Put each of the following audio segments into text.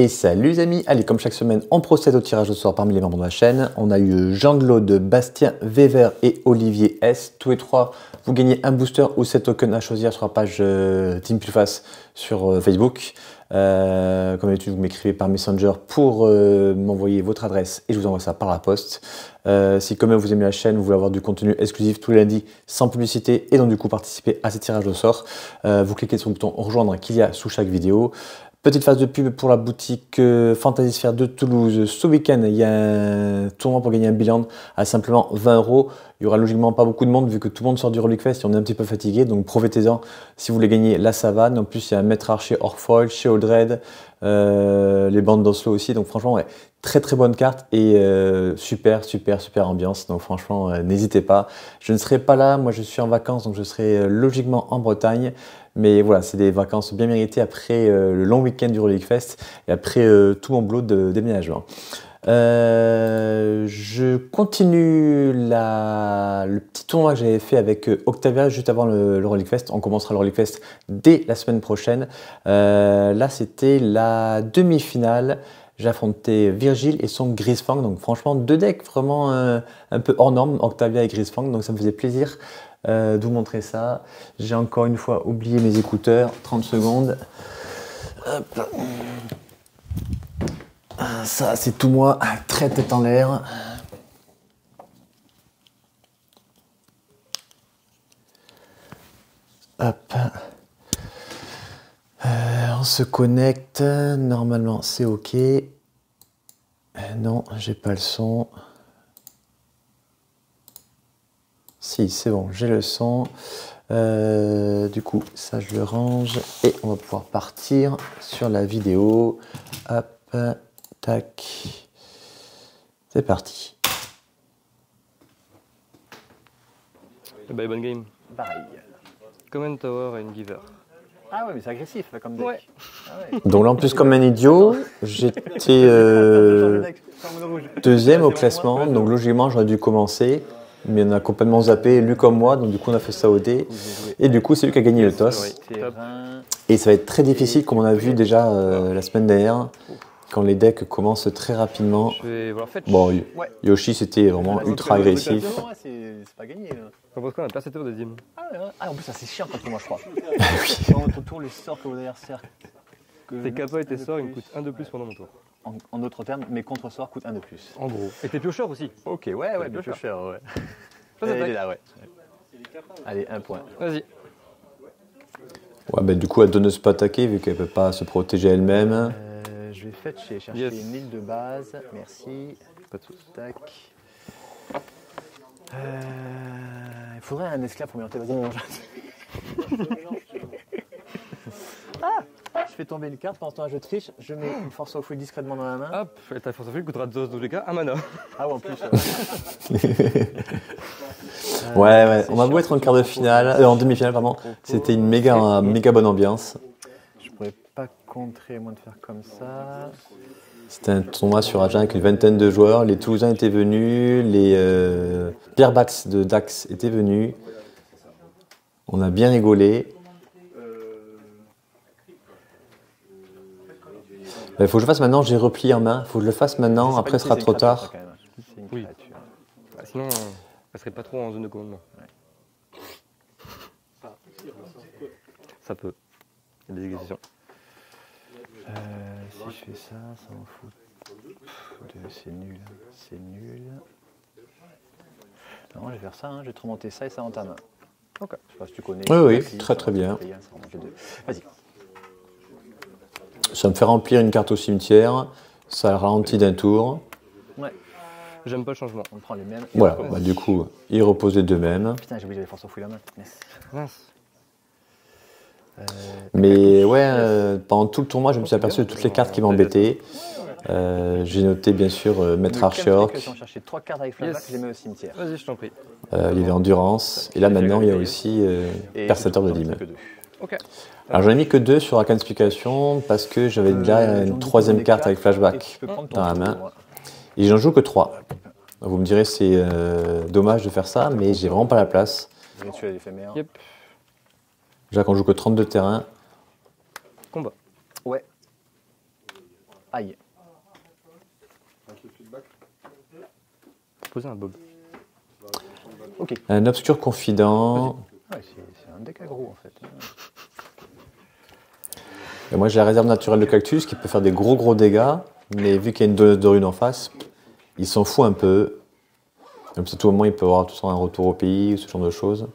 Et salut les amis, allez comme chaque semaine on procède au tirage au sort parmi les membres de la chaîne. On a eu Jean-Claude, Bastien, Wever et Olivier S. Tous les trois, vous gagnez un booster ou 7 tokens à choisir sur la page euh, Team Plus sur euh, Facebook. Euh, comme d'habitude, vous m'écrivez par Messenger pour m'envoyer votre adresse et je vous envoie ça par la poste. si comme même vous aimez la chaîne, vous voulez avoir du contenu exclusif tous les lundis sans publicité et donc du coup participer à ces tirages au sort, vous cliquez sur le bouton rejoindre qu'il y a sous chaque vidéo. Petite phase de pub pour la boutique euh, Fantasy Sphere de Toulouse. Ce week-end, il y a un tournoi pour gagner un bilan à simplement 20 euros. Il y aura logiquement pas beaucoup de monde vu que tout le monde sort du Relic Fest et on est un petit peu fatigué. Donc profitez-en si vous voulez gagner la savane. En plus, il y a un maître archer Orfoil, chez Oldred, euh, les bandes d'Oslo aussi. Donc franchement, ouais, très très bonne carte et euh, super, super, super ambiance. Donc franchement, n'hésitez pas. Je ne serai pas là. Moi, je suis en vacances, donc je serai logiquement en Bretagne. Mais voilà, c'est des vacances bien méritées après euh, le long week-end du Relic Fest et après euh, tout mon boulot de déménagement. Euh, je continue le petit tournoi que j'avais fait avec Octavia juste avant le, le Fest. On commencera le Relic Fest dès la semaine prochaine. là, c'était la demi-finale. J'affrontais Virgile et son Grisfang. Donc, franchement, deux decks vraiment un peu hors norme, Octavia et Grisfang. Donc, ça me faisait plaisir euh, de vous montrer ça. J'ai encore une fois oublié mes écouteurs, 30 secondes. Ça, c'est tout moi, très tête en l'air. Hop. Euh, on se connecte. Normalement, c'est OK. Euh, non, j'ai pas le son. Si, c'est bon, j'ai le son. Euh, du coup, ça, je le range. Et on va pouvoir partir sur la vidéo. Hop, tac. C'est parti. Bye, bonne game. Bye. Command Tower et une Giver? Ah ouais, mais c'est agressif comme deck. Ouais. Ah Donc là, en plus, comme un idiot, j'étais euh, deuxième au classement. Donc logiquement, j'aurais dû commencer mais on a complètement zappé, lui comme moi, donc du coup on a fait ça au dé. Et du coup c'est lui qui a gagné le toss. Et ça va être très difficile comme on a vu déjà euh, la semaine dernière, quand les decks commencent très rapidement. Bon, Yoshi c'était vraiment ultra agressif. C'est pas gagné. On pense qu'on a pas au deuxième. Ah, en plus ça c'est chiant contre moi je crois. oui. Dans votre tour, les sorts que vos adversaires. Tes capas et tes sorts ils me coûtent un de plus pendant mon tour. En, d'autres termes, mes contre-sorts coûtent un de plus. En gros. Et tes piocheurs aussi. Ok, ouais, ouais, mes piocheurs, ouais. Ça, est là, ouais. Allez, un point. Vas-y. Ouais, bah, du coup, elle ne se pas attaquer vu qu'elle ne peut pas se protéger elle-même. Euh, je vais chercher, chercher une île de base. Merci. Pas de soucis. Tac. Euh, il faudrait un esclave pour m'orienter. Vas-y, ah je fais tomber une carte, pendant ce temps je triche, je mets une force of will discrètement dans la main. Hop, ta force of will coûtera dans tous les cas un mana. Ah ouais, en plus. Euh... ouais, ouais, on va beau être en quart de finale, euh, en demi-finale, pardon. C'était une méga, méga bonne ambiance. Je pourrais pas contrer, moins de faire comme ça. C'était un tournoi sur Agen avec une vingtaine de joueurs. Les Toulousains étaient venus, les euh, Pierre Bax de Dax étaient venus. On a bien rigolé. Il faut que je fasse maintenant, j'ai repli en main. Il faut que je le fasse maintenant, après ce sera trop tard. Oui. Bah, sinon, elle serait pas trop en zone de commandement. Ça peut. Il y a des exceptions. Euh, si je fais ça, ça m'en fout. C'est nul. C'est nul. Non, je vais faire ça, hein. je vais te remonter ça et ça dans ta main. Ok. Je sais pas si tu connais. Oui, oui, très très bien. Vas-y. Ça me fait remplir une carte au cimetière, ça le ralentit d'un tour. Ouais. J'aime pas le changement. On prend les mêmes. Voilà, bah, du coup, il repose les deux mêmes. Putain, j'ai oublié les forces en fouille la main. Euh, Mais ouais, euh, pendant tout le tournoi, je me suis aperçu de toutes les cartes qui m'embêtaient. Euh, j'ai noté bien sûr euh, Maître Archork. cherché trois cartes avec flashback, yes. je les mets au cimetière. Vas-y, je t'en prie. Euh, il y avait Endurance. Et là maintenant, il y a aussi Percepteur de Dîme. Alors j'en ai mis que deux sur Arcane Explication parce que j'avais déjà euh, une troisième carte avec flashback dans la main. Et j'en joue que trois. Vous me direz c'est euh, dommage de faire ça, mais j'ai vraiment pas la place. Yep. Déjà qu'on joue que 32 terrains. Combat. Ouais. Aïe. Poser un bob. Ok. Un obscur confident. Ouais, c'est un deck aggro en fait. Et moi j'ai la réserve naturelle de cactus qui peut faire des gros gros dégâts, mais vu qu'il y a une donneuse de rune en face, il s'en fout un peu. Comme ça, à tout moment, il peut avoir tout ça, un retour au pays ou ce genre de choses.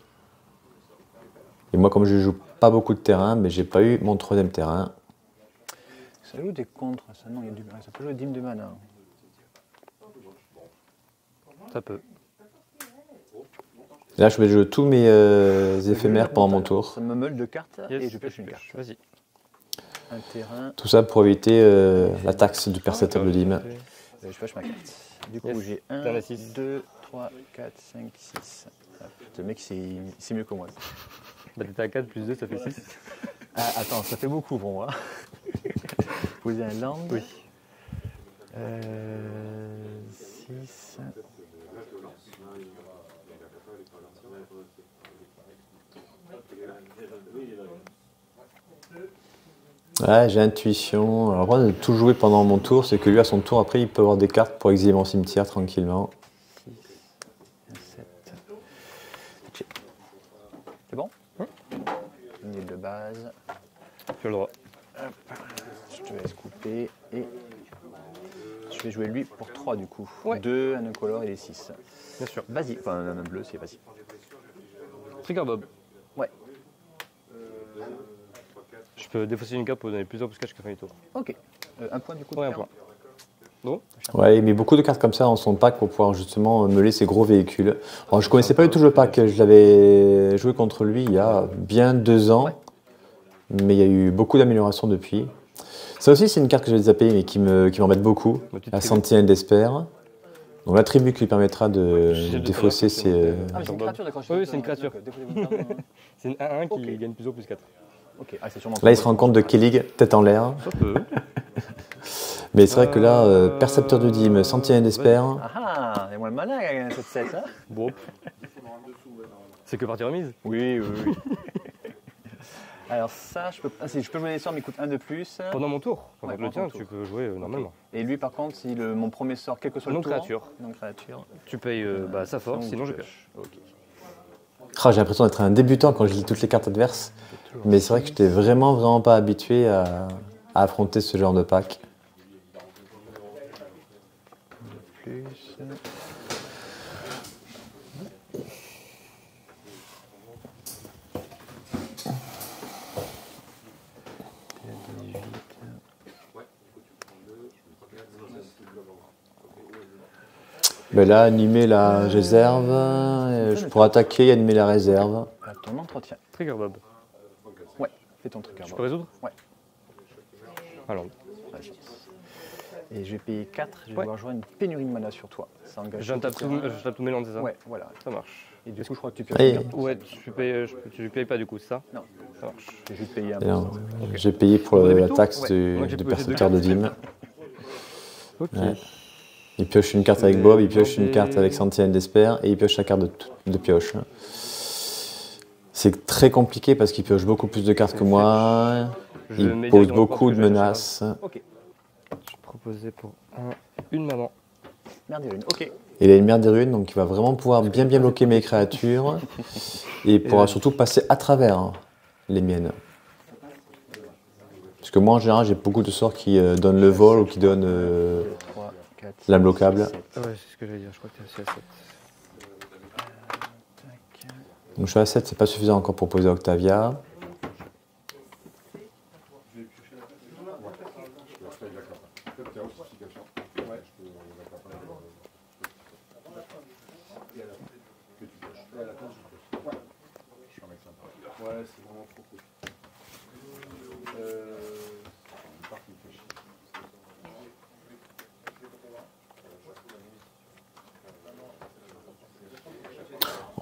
Et moi, comme je joue pas beaucoup de terrain, mais j'ai pas eu mon troisième terrain. Ça joue des contres, ça non, il y a du... ça peut jouer dîme de mana. Ça peut. Et là, je vais jouer tous mes euh, éphémères pendant mon tour. Ça me meule de cartes Yes, et je pioche une carte. Vas-y. Un terrain, Tout ça pour éviter euh, la taxe du percepteur de dîme. euh, je pioche ma carte. Du coup, Yes. j'ai T'en 1, as six. 2, 3, 4, 5, 6. Ce mec, c'est c'est mieux que moi. Bah, t'étais à 4 plus 2, ça fait 6. Ah, attends, ça fait beaucoup pour moi. Poser un land. Oui. Euh, 6. Ouais, j'ai intuition. Alors, le problème de tout jouer pendant mon tour, c'est que lui, à son tour, après, il peut avoir des cartes pour exhiber mon cimetière tranquillement. 7. C'est bon Une île de base. Tu as le droit. Je te laisse couper. Et je vais jouer lui pour 3 du coup. Ouais. 2, un incolore et les 6. Bien sûr. Vas-y. Enfin, un un bleu, c'est vas-y. Trigger Bob. Ouais. Je peux défausser une carte pour donner plusieurs cash qu'à fin du tour. Ok. Euh, un point du coup. de Ouais, un point. Non Ouais, il met beaucoup de cartes comme ça dans son pack pour pouvoir justement meuler ses gros véhicules. Alors, je connaissais pas du tout le pack. Je l'avais joué contre lui il y a bien deux ans. Ouais. Mais il y a eu beaucoup d'améliorations depuis. Ça aussi, c'est une carte que j'ai déjà payée, mais qui me- qui m'embête beaucoup. Petite La tribu. Sentinelle d'Espère. Donc l'attribut qui lui permettra de de défausser ses... euh, Ah, mais c'est une créature, d'accord. je Oui, c'est une créature. C'est une 1-1 qui Ok. gagne plus 0 plus 4. Ok, ah, c'est sûrement. Là, il se rend compte de Kellig, tête en l'air. Ça peut. Mais c'est vrai que là, euh, Euh, Percepteur de dîme, Sentinelle d'Espère. Ah ah, il y a moins le malin, cette 7. Hein Bon. C'est que partie remise. oui, oui, oui. Alors ça, je peux, ah, si, je peux jouer des sorts, mais il coûte un de plus. Pendant mon tour. Pendant Ouais, le tien, tu peux jouer euh, normalement. Et lui, par contre, si le, mon premier sort, quel que soit Non le tour. créature. Non créature. Tu payes euh, bah, sa force, sinon je pioche. Ok. Ah, J'ai l'impression d'être un débutant quand je lis toutes les cartes adverses. Mais c'est vrai que j'étais vraiment, vraiment pas habitué à, à affronter ce genre de pack. Plus. Mais là, animer la réserve, euh, je pourrais attaquer et animer la réserve. À ton entretien. Trigger Bob. Ouais, fais ton truc. Tu peux résoudre? Ouais. Alors, Vas-y. Et je vais payer 4, je vais Ouais. devoir jouer une pénurie de mana sur toi. Ça engage je tape tout, je tape tout mélange, c'est ça? Ouais, voilà. Ça marche. Et du coup, je crois que tu carte. Ouais, tu payes, je- tu payes pas du coup, ça? Non, Ça marche. j'ai juste payé un peu. J'ai payé pour la taxe Ouais. du, percepteur de dîme. Ok. Ouais. Il pioche une carte avec Bob, il pioche une carte avec Sentinelle d'Espère et il pioche sa carte de, de pioche. C'est très compliqué parce qu'il pioche beaucoup plus de cartes que moi. Il pose beaucoup de que je vais menaces. Ok, Je proposais pour un, une maman. merde, une. Ok. Il a une merde des runes, donc il va vraiment pouvoir bien bien bloquer mes créatures. Et il pourra surtout passer à travers hein, les miennes. Parce que moi en général j'ai beaucoup de sorts qui euh, donnent le vol ou qui donnent euh, 3, 4, L'imbloquable. Ah ouais, c'est ce que j'allais dire, je crois que t'es aussi à 7. Donc je suis à 7, c'est pas suffisant encore pour poser Octavia.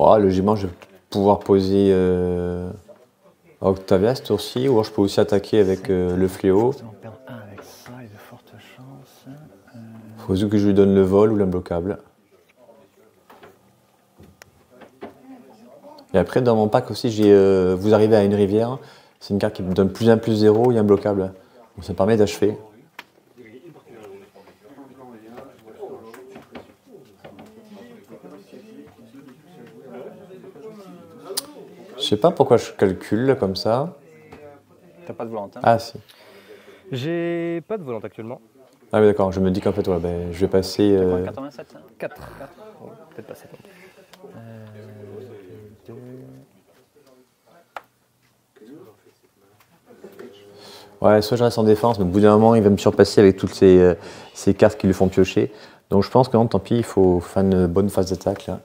Oh, logiquement, je vais pouvoir poser euh, Octavia ce tour-ci, ou alors je peux aussi attaquer avec euh, le fléau. On perd 1 avec ça, il y a de fortes chances. Faut que je lui donne le vol ou l'imbloquable. Et après, dans mon pack aussi, j'ai euh, Vous arrivez à une rivière. C'est une carte qui me donne plus 1 plus 0 et imbloquable. Donc ça me permet d'achever. Sais pas pourquoi je calcule comme ça. T'as pas de volonté Ah si. J'ai pas de volante actuellement. Ah oui d'accord, je me dis qu'en fait ouais, ben, je vais passer... euh, 87 hein 4. Peut-être pas 7. Euh, deux. Ouais, soit je reste en défense, mais au bout d'un moment il va me surpasser avec toutes ces, euh, ces cartes qui lui font piocher. Donc je pense que non, tant pis, il faut faire une bonne phase d'attaque là.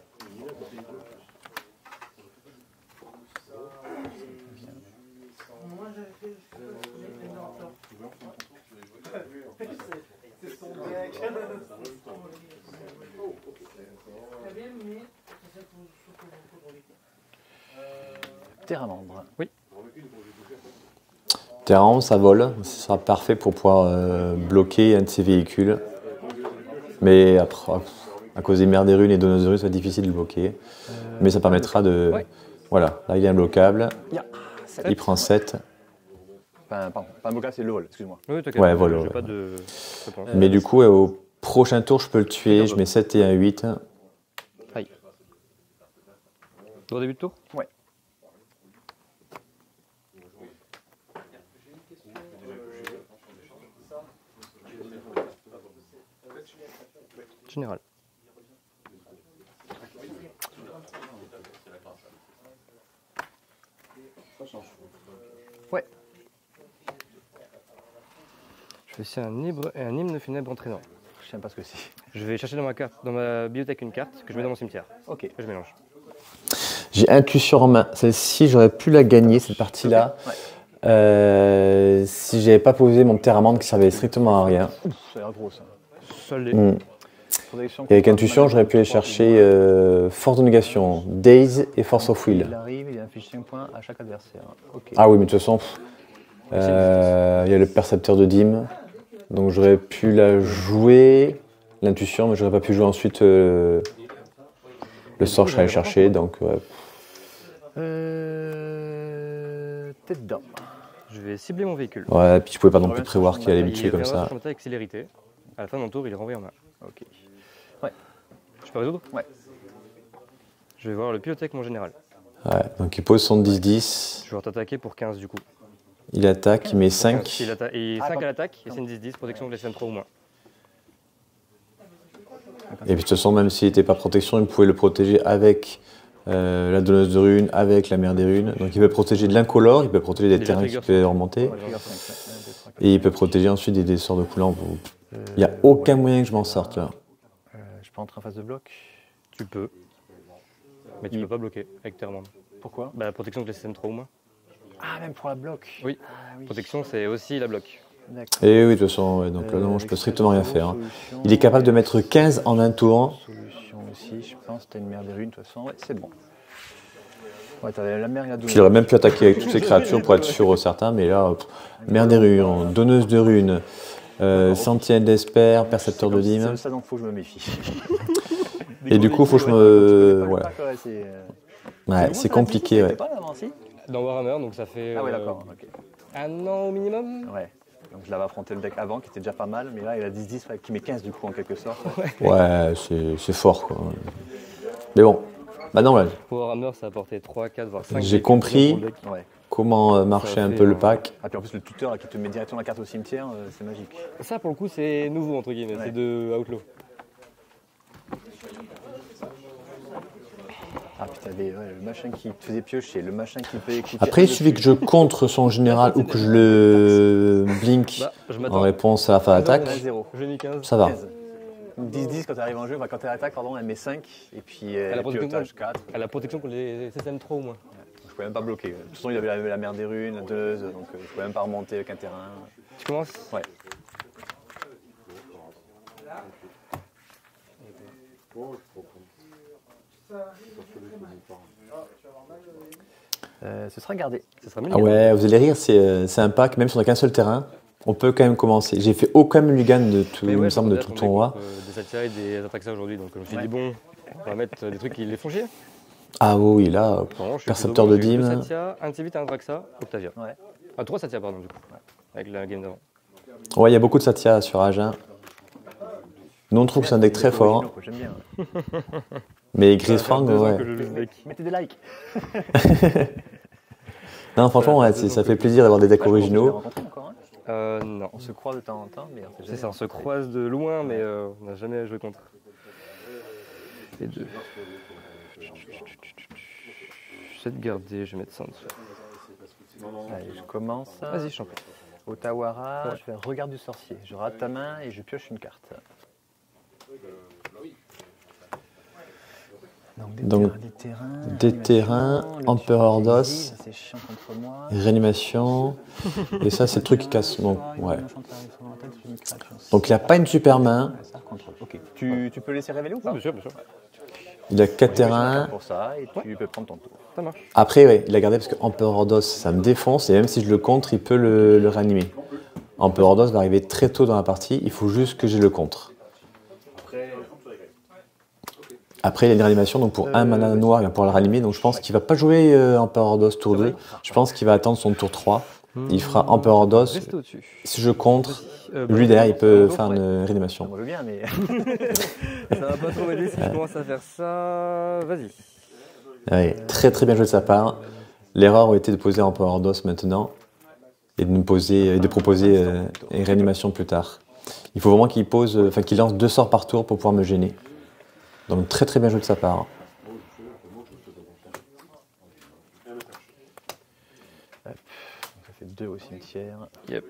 Terran, ça vole, ce sera parfait pour pouvoir euh, bloquer un de ses véhicules. Mais après, à cause des mers des runes et donneuses de runes, ça va être difficile de le bloquer. Mais ça permettra de. Ouais. Voilà, là il est imbloquable. Il prend 7. Enfin, pardon, pas un blocage, c'est le vol, excuse-moi. Oui, t'inquiète. Ouais, voilà, J'ai ouais. pas de. Mais du coup, au prochain tour, je peux le tuer. Je mets 7 et un 8. Aïe. Au début de tour? Ouais. Général. Ouais. Je vais essayer un, hymne- un hymne funèbre entraînant. Je sais pas ce que c'est. Je vais chercher dans ma carte, dans ma bibliothèque une carte que je mets dans mon cimetière. Ok. Je mélange. J'ai intuition en main. Celle-ci, j'aurais pu la gagner, cette partie-là. Ouais. Euh, si j'avais pas posé mon terramande qui servait strictement à rien. Ouf, ça a l'air gros ça. Hmm. Et avec intuition, j'aurais pu aller chercher euh, Force de négation, Daze et Force of Will. Il arrive, il inflige 5 points à chaque adversaire. Ok. Ah oui, mais de toute façon, euh, il y a le percepteur de dîmes. Donc j'aurais pu la jouer, l'intuition, mais j'aurais pas pu jouer ensuite euh, le sort que je allé chercher. Donc ouais. Euh... Tête d'homme. Je vais cibler mon véhicule. ouais, puis je pouvais pas non plus prévoir qu'il allait me tuer comme ça. À la fin de mon tour, il est renvoyé en main. Ok. Je peux résoudre Ouais. Je vais voir le pilote avec mon général. Ouais, donc il pose son 10-10, Je vais t'attaquer pour 15 du coup. il attaque, il met Il 5. atta- et Ah, 5 à pardon. l'attaque, et c'est une 10-10, protection de la 3 ou moins. Et puis de toute façon, même s'il n'était pas protection, il pouvait le protéger avec euh, la donneuse de runes, avec la mer des runes. Donc il peut protéger de l'incolore, il peut protéger des Déjà terrains qui peuvent remonter. Ouais, Trigger 5, 1, 2, 3, 4. Et il peut protéger ensuite des, des sorts de coulant. Il n'y a aucun moyen que je m'en sorte là. Euh, je peux entrer en phase de bloc. Tu peux. Mais tu peux pas bloquer avec Terremande. Pourquoi? Bah, protection de la 3 ou moins. Ah, même pour la bloc Oui. Ah, oui. Protection, c'est aussi la bloc. D'accord. Et oui, de toute façon, ouais, donc là, Euh, non, je peux strictement rien faire. hein. Il est capable de mettre 15 en un tour. Solution aussi, je pense. T'as une mer des runes, de toute façon. Ouais, c'est bon. Ouais, t'avais la il aurait même pu attaquer avec toutes ces créatures pour être sûr euh, certain, mais là, pff, mer des runes, donneuse de runes, euh, sentinelle d'espère, percepteur de C'est dîmes. ça dont faut que je me méfie. Et du coup, faut que je me- ouais. c'est euh, Ouais, c'est compliqué. Ouais. si Dans Warhammer, donc ça fait Ah ouais, euh, d'accord. ok. un an au minimum. Ouais. Donc je l'avais affronté le deck avant qui était déjà pas mal, mais là il a 10-10 ouais, qui met 15 du coup en quelque sorte. Ouais, c'est c'est fort quoi. Mais bon, maintenant, ouais, Pour Warhammer, ça a apporté 3, 4, voire 5. J'ai compris. Ouais. Comment euh, marcher un peu le un- pack. Ah puis en plus le tuteur là, qui te met directement la carte au cimetière, euh, c'est magique. Ça, pour le coup, c'est nouveau, entre guillemets. Ouais. C'est de Outlaw. Ah puis t'avais ouais, le machin qui te faisait piocher, le machin qui peut écouter. Après, il suffit que je contre son général ou que je le blink Bah, je en réponse à la fin d'attaque. 0. J'ai mis 15. Ça va. 10-10 quand tu arrives en jeu, enfin, quand tu attaques, pardon, elle met 5 et puis euh, Elle a protection pilotage 4. À la protection contre les SSM3 au moins. Je pouvais même pas bloquer. De toute façon, il avait la, la mer des runes, la donc euh, je pouvais même pas remonter avec un terrain. Tu commences Ouais. Euh, ce sera gardé. Ce sera mieux. Ah ouais, vous allez rire, c'est euh, c'est un pack, même si on n'a qu'un seul terrain, on peut quand même commencer. J'ai fait aucun mulligan de tout, il me semble, de tout le tournoi. euh, Des et des Atraxa aujourd'hui, donc je me suis Ouais. dit, bon, on va mettre des trucs qui les font chier. Ah oui, oui, là, Percepteur de dîmes. Deux Satia, un Tivit, un Atraxa, Octavia. Ouais. Ah, trois Satia, pardon, du coup. Avec la game d'avant. ouais, il y a beaucoup de Satya sur Agen. Nous, on trouve que c'est un deck très fort, J'aime bien. mais deux ans ouais. Mettez des likes. Non, franchement, ouais, ça fait plaisir d'avoir des decks Bah, l'as originaux. hein Euh, non. On se croise de temps en temps, mais C'est ça, on se croise de loin, mais euh, on n'a jamais joué contre. Les deux. J'essaie de garder, je vais mettre ça en dessous. Allez, je commence. Vas-y, je t'en prie. Otawara, Ouais. je fais regard du sorcier. Je rate ta main et je pioche une carte. Donc des Donc, terrains, des terrains, des animation, terrains, le Empereur d'os. Réanimation. Et ça, c'est le truc qui casse. Donc, ouais. Donc, il n'a pas une super main. Ok. Tu, tu peux laisser révéler ou pas Bien sûr, bien sûr. Il a 4 Je vais faire terrains. Pour ça, et tu peux prendre ton tour. Ça marche. Après, ouais, il a gardé parce que Emperor d'os, ça me défonce. Et même si je le contre, il peut le, le réanimer. Emperor d'os va arriver très tôt dans la partie. Il faut juste que j'ai le contre. Après, il a une réanimation, donc pour un mana noir, il va pouvoir le réanimer. Donc je pense qu'il va pas jouer euh, Emperor d'os tour 2. Je pense qu'il va attendre son tour 3. Il fera Emperor d'os. Reste au-dessus. Si je contre, Euh, lui derrière, il peut faire une réanimation. Je veux bien, mais Ça va pas trop m'aider si je commence à faire ça. Vas-y. Ouais, très très bien joué de sa part. L'erreur aurait été de poser Emperor d'os maintenant et de nous poser et de proposer euh, une réanimation plus tard. Il faut vraiment qu'il pose, euh, enfin qu'il lance deux sorts par tour pour pouvoir me gêner. Donc très très bien joué de sa part. 2 au cimetière. Yep.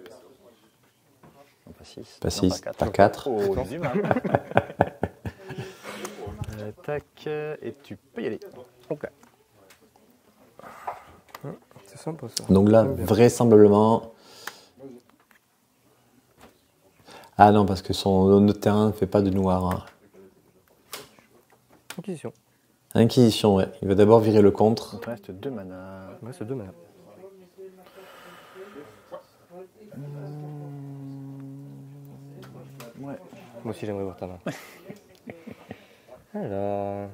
Non, pas 6. Pas 6, pas 4. Oh, hein. euh, tac, euh, et tu peux y aller. Ok. Ah, c'est sympa ça. Donc là, vraisemblablement. Ah non, parce que son, terrain ne fait pas de noir. Hein. Inquisition. Inquisition, ouais. Il va d'abord virer le contre. Il reste deux manas. Il reste deux manas. Ouais. Moi aussi j'aimerais voir ta main. Alors.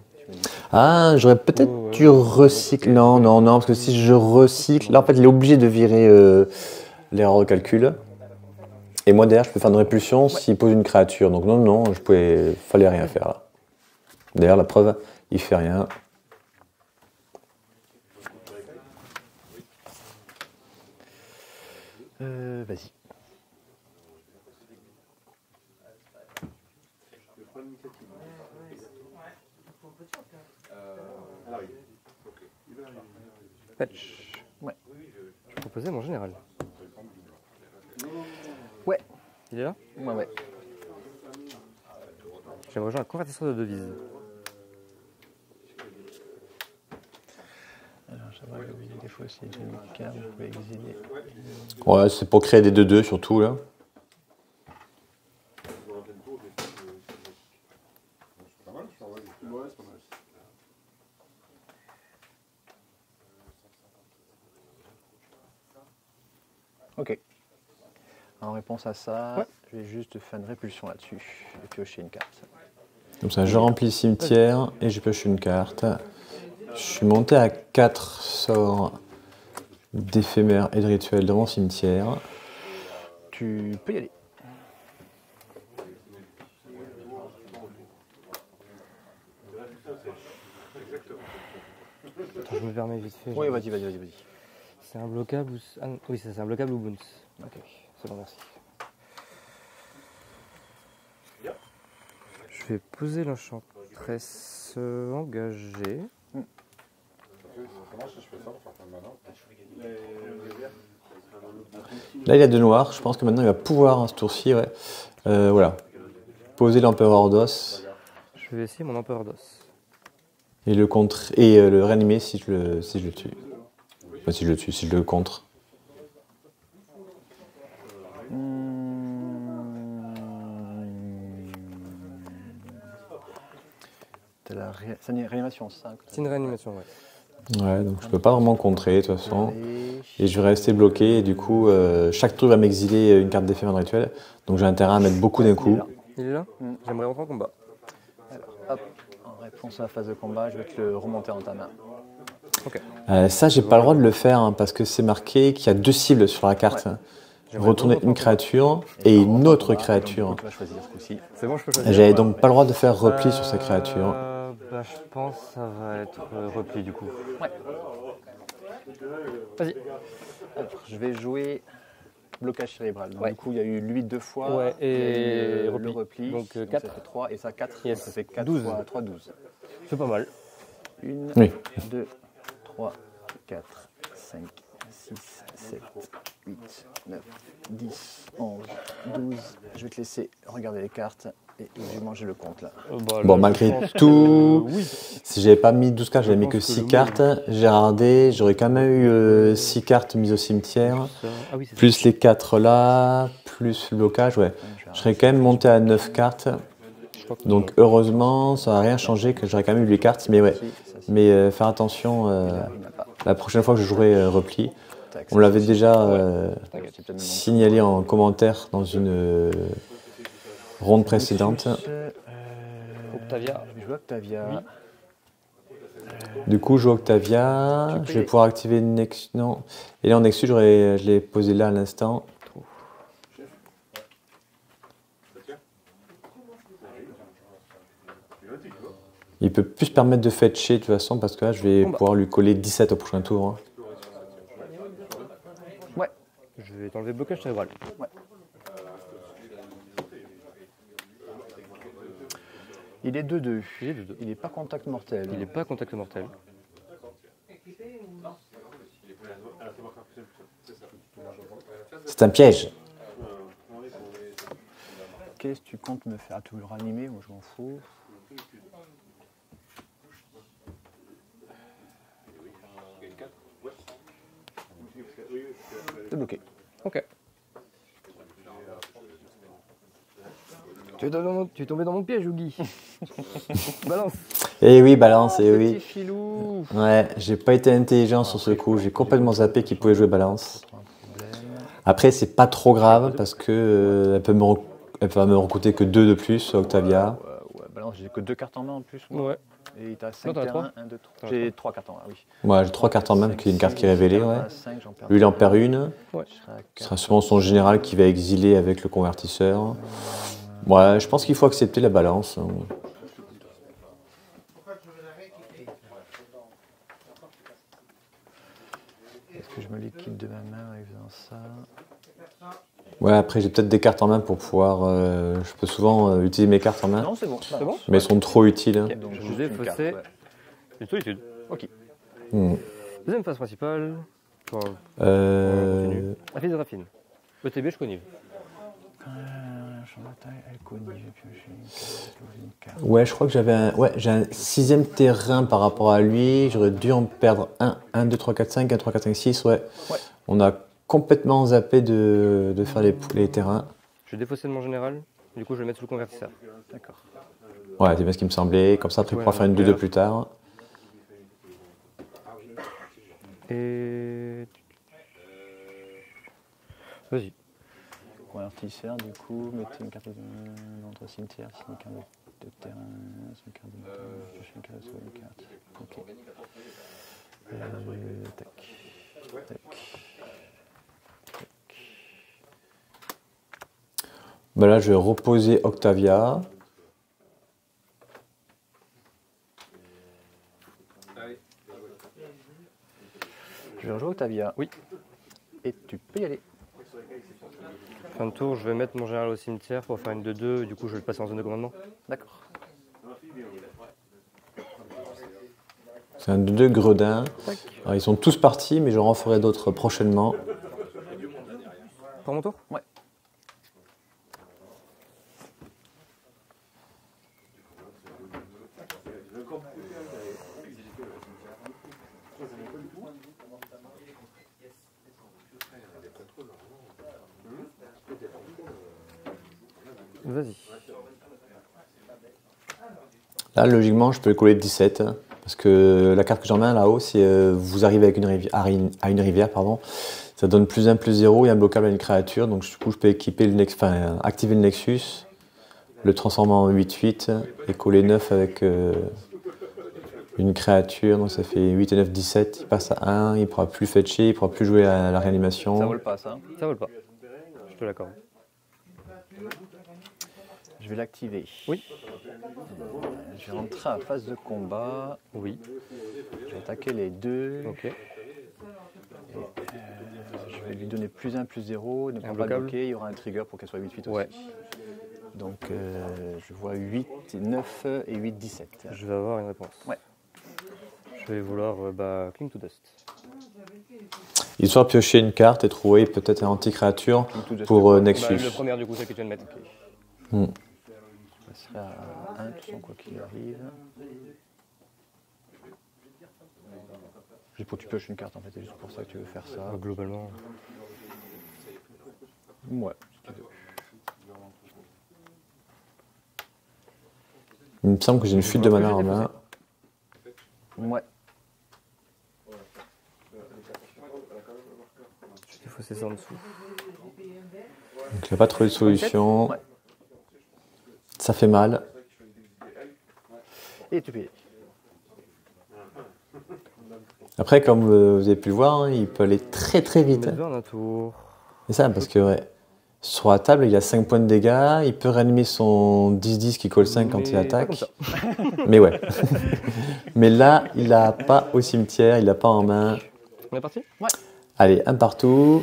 Ah, j'aurais peut-être Oh, ouais. dû recycler. Non, non, non, parce que si je recycle. Là, en fait, il est obligé de virer euh, l'erreur de calcul. Et moi, derrière, je peux faire une répulsion s'il pose une créature. Donc, non, non, je pouvais. fallait rien faire là. D'ailleurs, la preuve, il fait rien. Euh, Vas-y. Patch. Ouais. Je proposais mon général. Ouais. Il est là? Ouais, ouais. J'aimerais rejoindre un convertisseur de devises. Alors, j'aimerais oublier des fois, c'est Jamaica, vous pouvez exiler. Ouais, c'est pour créer des 2-2 surtout là. Ok. En réponse à ça, Ouais. je vais juste faire une répulsion là-dessus et piocher une carte. Comme ça, je remplis le cimetière et je pioche une carte. Je suis monté à 4 sorts d'éphémère et de rituel dans mon cimetière. Tu peux y aller. Attends, je me permets vite fait. Oui, vas-y, vas-y, vas-y, vas-y. C'est un blocable ou. ah, non, oui, c'est un blocable ou bounce. Ok, c'est bon, merci. Je vais poser l'enchantresse euh, engagée. Là, il a deux noirs. Je pense que maintenant, il va pouvoir, hein, ce tour-ci, ouais. Euh, voilà. Poser l'empereur d'os Je vais essayer mon empereur d'os. et le contre et euh, le réanimer si je le, si je le tue. Enfin, si je le tue, si je le contre. T'as la ré... c'est une réanimation, ça. hein, C'est une réanimation, ouais. Ouais, donc je peux pas vraiment contrer de toute façon. Et je vais rester bloqué et du coup, euh, chaque tour va m'exiler une carte d'éphémère de rituel. Donc j'ai intérêt à mettre beaucoup d'un coup. Il est là. J'aimerais rentrer en combat. Alors, hop, en réponse à la phase de combat, je vais te le remonter en ta main. Euh, ça, j'ai pas le droit de le faire hein, parce que c'est marqué qu'il y a deux cibles sur la carte. Retourner une créature et une autre créature. donc, Tu vas choisir ce coup-ci. C'est bon, je peux choisir J'avais donc pas le droit de faire repli sur ces créatures. Bah, je pense que ça va être euh, repli du coup. Vas-y. Alors, je vais jouer blocage cérébral. Donc, Ouais. Du coup, il y a eu lui deux fois. Ouais, et euh, le repli. repli. Donc, euh, ça quatre. fait 3 et ça 4. Yes. Donc, ça fait 4 12. fois 3, 12. C'est pas mal. 1, Oui. 2, 3, 4, 5, 6, 7, 8, 9, 10, 11, 12. Je vais te laisser regarder les cartes et je vais manger le compte là. Euh, bah, Bon, malgré tout, oui. Si j'avais pas mis 12 cartes, j'avais mis que que 6 le cartes. J'ai regardé, j'aurais quand même eu 6 cartes mises au cimetière. Ça- Ah oui. Plus les 4 là, plus le blocage, ouais. Je serais quand même monté à 9 cartes. Donc heureusement, ça n'a rien changé, que j'aurais quand même eu les cartes. Mais ouais, mais euh, faire attention, euh, la prochaine fois que je jouerai euh, repli, on l'avait déjà euh, signalé en commentaire dans une euh, ronde précédente. Euh, Octavia. Octavia. Du coup, je joue Octavia, je vais pouvoir activer Nexus. Non. Et là en Nexus, je l'ai posé là à l'instant. Il peut plus se permettre de fetcher de toute façon parce que là, je vais bah. pouvoir lui coller 17 au prochain tour. hein. Ouais. Je vais t'enlever blocage cérébral. Il est 2-2. Il est 2-2. Il n'est pas contact mortel. Il n'est pas contact mortel. C'est un piège. Qu'est-ce que tu comptes me faire? Tu veux le ranimer? Moi, je m'en fous. C'est bloqué. Ok. Tu es, dans mon- tu es tombé dans mon piège, Ougi. Balance. Et oui, balance, et Oh, Petit oui. filou. Ouais, j'ai pas été intelligent sur ce coup. J'ai complètement zappé qu'il pouvait jouer balance. Après, c'est pas trop grave parce que euh, elle peut me, elle va me recruter que 2 de plus, Octavia. Ouais, ouais, balance, j'ai que deux cartes en main en plus. moi. Ouais. Et t'as Non, 5 t'en as terrains, trois 1, 2, 3. T'en as J'ai 3 cartes en main, oui. Moi, j'ai 3 cartes en main, qui est une carte qui est révélée. Ouais. Lui, il en perd une. Ouais. Ce sera sûrement son général qui va exiler avec le convertisseur. Ouais, je pense qu'il faut accepter la balance. Est-ce que je me liquide de ma main en faisant ça? Ouais, après, j'ai peut-être des cartes en main pour pouvoir. euh, je peux souvent euh, utiliser mes cartes en main, Non, c'est bon. C'est bon mais elles sont trop utiles. Ok. Donc, Je vais une carte, fausser. ouais. Une solitude. Ok. Hmm. Deuxième phase principale. Euh, Raffine de Raffine. ETB, je connais. Euh, champ de bataille, une carte, une carte. Ouais, je crois que j'avais un, ouais, j'ai un sixième terrain par rapport à lui. J'aurais dû en perdre un. 1, 2, 3, 4, 5, 1, 3, 4, 5, 6. Ouais. Ouais. On a complètement zappé de, de faire les, les terrains. Je vais défausser de mon général. Du coup, je vais le mettre sous le convertisseur. D'accord. Ouais, c'est bien ce qui me semblait. Comme ça, Ouais, pouvoir faire une 2-2 ouais. plus tard. Et. Vas-y. Convertisseur, du coup, mettez une carte de l'entre cimetière, c'est une carte de, de terrain, c'est une carte de bataille, piocher une carte sur une carte. Ok. Euh, tac. Tac. Bah là, je vais reposer Octavia. Je vais rejouer Octavia. Oui. Et tu peux y aller. Fin de tour, je vais mettre mon général au cimetière pour faire une 2-2. Du coup, je vais le passer en zone de commandement. D'accord. C'est un 2-2 gredin. Alors, ils sont tous partis, mais j'en referai d'autres prochainement. Pour mon tour? Ouais. Vas-y. Là, logiquement, je peux le coller 17. hein, Parce que la carte que j'en mets là-haut, c'est euh, vous arrivez avec une rivière, à une, rivière, pardon. Ça donne plus 1, plus 0 et un bloquable à une créature. Donc, du coup, je peux équiper le nex- enfin, activer le Nexus, le transformer en 8-8 et coller 9 avec euh, une créature. Donc, ça fait 8 et 9, 17. Il passe à 1, il ne pourra plus fetcher, il ne pourra plus jouer à la réanimation. Ça vole pas, ça. Ça vole pas. Je te l'accorde. Je vais l'activer. Oui. Euh, Je vais rentrer en phase de combat. Oui. Je vais attaquer les deux. Ok. Euh, je vais lui donner plus 1, plus 0. Ne pas bloquer. Il y aura un trigger pour qu'elle soit 8, 8 aussi. Ouais. Donc euh, je vois 8, 9 et 8, 17. Je vais avoir une réponse. Ouais. Je vais vouloir euh, bah, Cling to Dust. Histoire de piocher une carte et trouver peut-être un anti-créature pour euh, Bah, Nexus. le premier du coup, c'est que tu viens de mettre. Hmm. Ça serait à 1, de toute façon, quoi qu'il arrive. Juste pour que tu pioches une carte en fait, c'est juste pour ça que tu veux faire ça. Globalement. Ouais, si tu veux. Il me semble que j'ai une fuite de mana en main. Ouais. Je vais fausser ça en dessous. Donc il n'a pas trouvé de solution. Ouais. Ça fait mal. Et tu payes. Après, comme euh, vous avez pu le voir, hein, il peut aller très très vite. C'est ça, parce que ouais, sur la table, il a 5 points de dégâts. Il peut réanimer son 10-10 qui colle 5 quand Mais il attaque. Mais ouais. Mais là, il n'a pas au cimetière, il n'a pas en main. On est parti? Allez, un partout.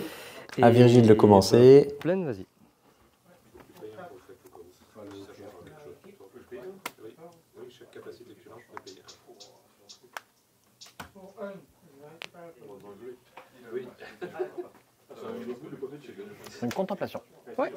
À Virgile de commencer. Pleine, vas-y. Une contemplation. Ouais.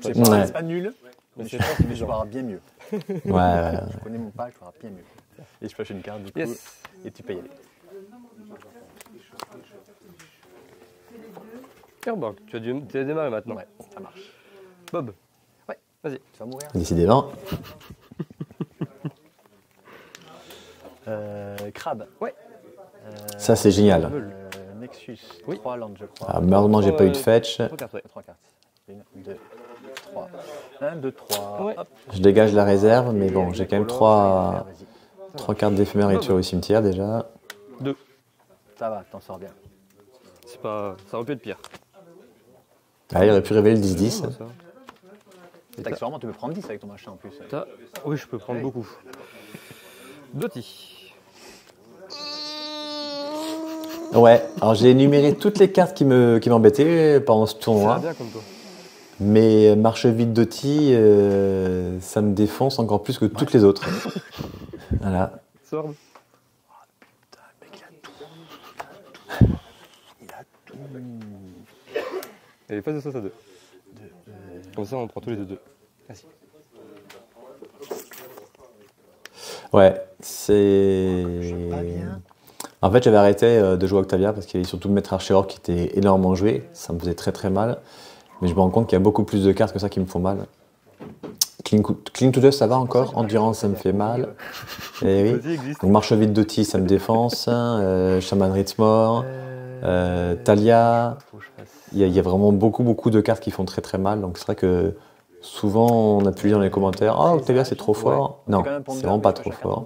C'est pas, c'est pas nul, mais Mais je c'est pense que je vais avoir bien mieux. Ouais, ouais. Je connais mon pack, je vais avoir bien mieux. Et je pioche une carte du coup, Yes. et tu peux y aller. Airborg, tu as, dû, tu as démarré maintenant. Ouais, ça marche. Bob. Tu vas mourir. Décidément. Euh, crabe. Ouais. Euh, Ça, c'est génial. euh, Nexus. Oui. 3 landes, je crois. Ah, malheureusement, j'ai pas eu de fetch. Trois cartes, ouais. 3 cartes. 1, 2, 3. 1, 2, 3. Ouais. Hop. Je dégage la réserve, mais bon, j'ai quand même Color, 3, vas-y. trois cartes d'éphémère et tuer au cimetière déjà. Deux. Ça va, t'en sors bien. C'est pas... Ça aurait pu être pire. Ah, il aurait pu révéler le 10-10. Ça. Et t'as- Accessoirement, tu peux prendre 10 avec ton machin en plus. t'as- Oui, je peux prendre beaucoup. Doty. Ouais, alors j'ai énuméré toutes les cartes qui me qui m'embêtaient pendant ce Ça tournoi. bien comme toi. Mais marche vide Doty, euh, ça me défonce encore plus que toutes les autres. Voilà. Sword. Et face de ça, ça deux. Comme ça, on prend tous les deux. Vas-y. Ouais, c'est. En fait, j'avais arrêté euh, de jouer Octavia parce qu'il y avait surtout le maître Archer qui était énormément joué. Ça me faisait très très mal. Mais je me rends compte qu'il y a beaucoup plus de cartes que ça qui me font mal. Clean, clean to Dust, ça va encore. Endurance, ça me fait mal. Et oui. Vas-y, existe. Donc, Marche vide Doty, ça me défonce. Euh, Shaman Ritzmore, euh, Talia. Il y, a, il y a vraiment beaucoup, beaucoup de cartes qui font très, très mal. Donc, c'est vrai que souvent, on a pu lire dans les commentaires Ah, Octavia, c'est trop fort. Non, C'est vraiment pas trop fort.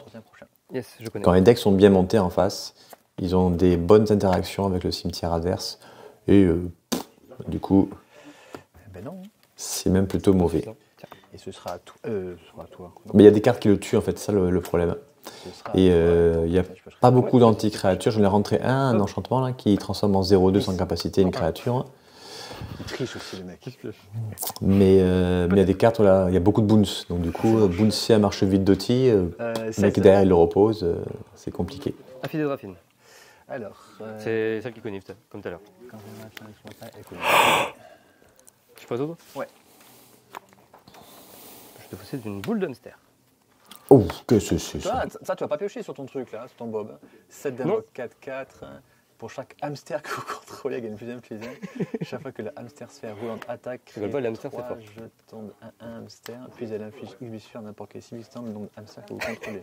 Quand les decks sont bien montés en face, ils ont des bonnes interactions avec le cimetière adverse. Et euh, du coup, Eh Ben c'est même plutôt mauvais. Et ce sera à toi. Euh, ce sera à toi. Non, Mais il y a des cartes qui le tuent, en fait, c'est ça le, le problème. Et euh, il n'y a Je je pas beaucoup d'anti-créatures. J'en ai rentré un, un enchantement là, qui transforme en 0-2 sans capacité une créature. Il triche aussi, le mec. Mais euh, mais il y a des cartes, voilà, il y a beaucoup de boons. Donc du coup, euh, bouncer à marche vide Doty, euh, Euh, le mec ça- derrière il le repose, euh, c'est compliqué. Affidé Drafine. Alors. euh, C'est celle qui connaît, comme tout à l'heure. Je passe au dos? Ouais. Je te possède une boule d'hamster. Oh, que c'est ça. ça, ça, tu vas pas piocher sur ton truc là, sur ton bob. 7 Non. d'invoque 4-4. hein. Pour chaque hamster que vous contrôlez, il gagne plus un plus un. Chaque fois que le hamster sphère roulante attaque, rigole pas, le hamster, c'est trois fort. jetons de 1 un hamster, puis elle inflige une blessure à n'importe quel substance le nombre de hamsters que vous contrôlez.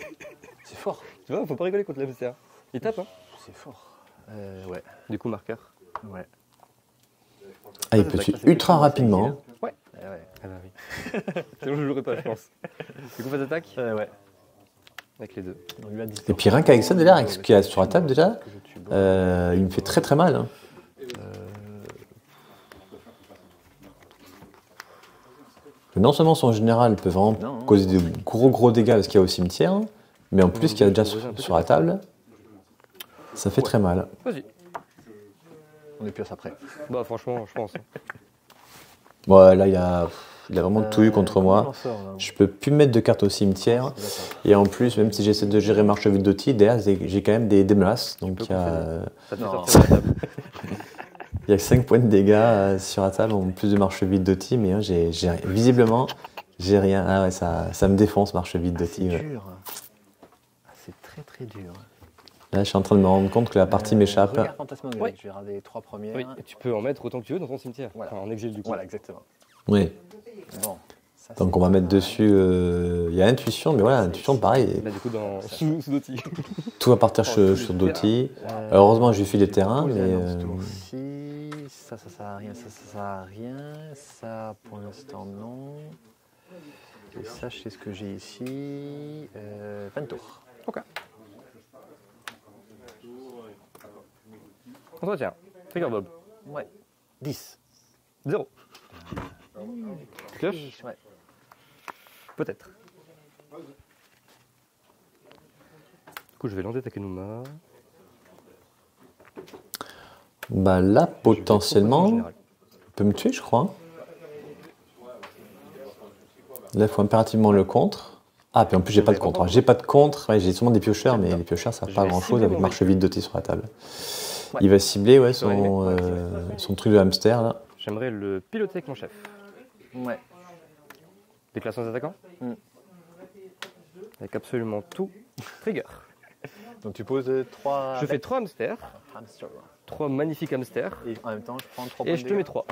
C'est fort. Tu vois, faut pas rigoler contre l'hamster. Il tape, hein C'est fort. Euh, ouais. Du coup, marqueur. Ouais. Ah, il peut tuer ultra rapidement. Ouais ouais. Ah bah oui. Sinon, je jouerai pas, je pense. Du coup, attaque Ouais. Avec les deux. Et puis rien qu'avec ça, déjà, avec ce qu'il y a sur la table, déjà, euh, il me fait très très mal. Hein. Non seulement son général peut vraiment causer de gros gros dégâts parce qu'il y a au cimetière, hein, mais en plus qu'il y a déjà sur, la table, ça fait très mal. Vas-y. On est pire après. Bah franchement, je pense. Bon, là, il a, il a vraiment tout eu contre Euh, moi. Je peux plus mettre de cartes au cimetière. Et en plus, même si j'essaie de gérer marche vide d'outil, derrière, j'ai quand même des, des menaces. Donc il y, a, il y a 5 points de dégâts euh, sur la table, en plus de marche vide. Mais hein, j'ai j'ai- visiblement, j'ai rien. Ah ouais, ça, ça me défonce, marche vide C'est d'outil. ouais. dur. Ah, c'est très très dur. Là, je suis en train de me rendre compte que la partie Euh, m'échappe. Regarde fantasmagorie. Oui. Je vais regarder les trois premières. Oui, et tu peux en mettre autant que tu veux dans ton cimetière. Voilà. Enfin, en exil du coup. Voilà, exactement. Oui. Bon. ça, Donc on va mettre dessus. euh, Il y a intuition, mais voilà, intuition, pareil. Là du coup dans sous. Tout va partir sur, sur Doty. Heureusement, j'ai fait les terrains, mais. euh, Ça, ça sert à rien, ça, ça sert à rien. Ça, pour l'instant, non. Et ça, je sais ce que j'ai ici. Euh, 20 tours. Ok. Entretien. Trigger Bob. Ouais. 10. Zéro. Pioche Ouais. Peut-être. Du coup, je vais lancer Takenuma. Bah là, potentiellement, il peut me tuer, je crois. Là, il faut impérativement le contre. Ah, puis en plus, j'ai pas de pas contre. contre J'ai pas de contre. Ouais, j'ai souvent des piocheurs, mais les piocheurs, ça Je pas vais grand chose avec marche vide doté sur la table. Ouais. Il va cibler ouais, son, euh, son truc de hamster là. J'aimerais le piloter avec mon chef. Ouais. Déclaration des attaquants Mm. Avec absolument tout. Trigger. Donc tu poses 3 Je fais trois hamsters, hamster. trois magnifiques hamsters, Et en même temps, je prends 3 et je te mets trois.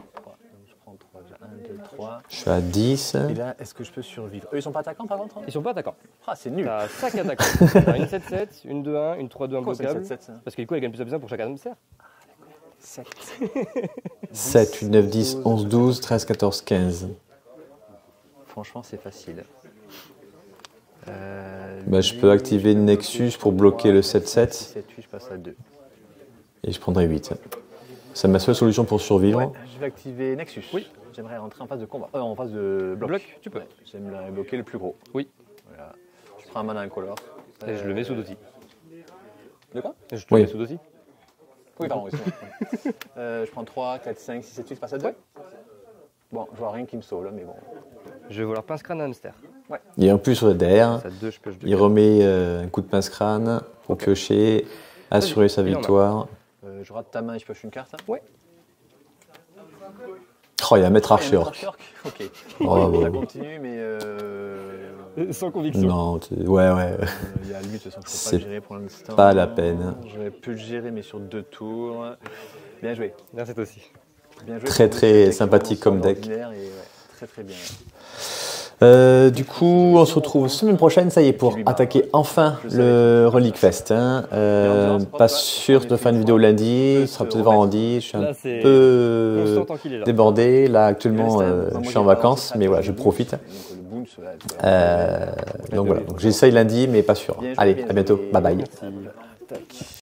Je prends 3. 1, 2, 3. Je suis à 10. Et là, est-ce que je peux survivre Eux, ils sont pas attaquants par contre hein Ils sont pas attaquants. Ah, c'est nul. T'as 5 attaquants. T'as une 7-7, une 2-1, une 3-2 Quoi, c'est imbloquable. 7, 7, Parce que du coup, elle gagne plus de besoin pour chaque hamster. 7. 7, 8, 9, 10, 11, 12, 13, 14, 15. Franchement, c'est facile. Euh, Bah, je peux activer je peux Nexus pour bloquer le 3, 7-7. 7, 8, je passe à 2. Et je prendrai 8. C'est ma seule solution pour survivre. Ouais, je vais activer Nexus. Oui. J'aimerais rentrer en phase de combat. Euh, en phase de bloc. Bloc, tu peux. Ouais, J'aimerais bloquer le plus gros. Oui. Voilà. Je prends un mana incolore. Et je le mets sous Doti. De quoi? Je te Oui. mets sous Doti. Oui, pardon, euh, je prends 3, 4, 5, 6, 7, 8, je passe à 2. Bon, je vois rien qui me sauve là, mais bon. Je vais vouloir pince crâne à hamster. Et en plus, derrière, Ça 2, je pioche 2. il remet euh, un coup de pince-crâne pour piocher, assurer sa victoire. Euh, je rate ta main et je pioche une carte. Ouais. Oh, il y a un maître Ah, il y a un archer Orc Ok. Ça continue, mais euh, Sans conviction. Non, tu- ouais, ouais. euh, il y a lui, de toute façon, je ne peux pas C'est le gérer pour l'instant. pas la peine. J'aurais pu le gérer, mais sur deux tours. Bien joué. Merci toi aussi. Bien joué Très, pour très deck sympathique vraiment comme deck. ordinaire et, ouais, très très bien. Euh, du coup, on se retrouve semaine prochaine, ça y est, pour attaquer enfin le Relic Fest. hein. Euh, pas sûr de faire une vidéo lundi, ce sera peut-être vendredi. Je suis un peu débordé. Là, actuellement, euh, je suis en vacances, mais voilà, je profite. Donc, voilà, Euh, donc voilà, donc j'essaye lundi, mais pas sûr. Allez, à bientôt. Bye bye.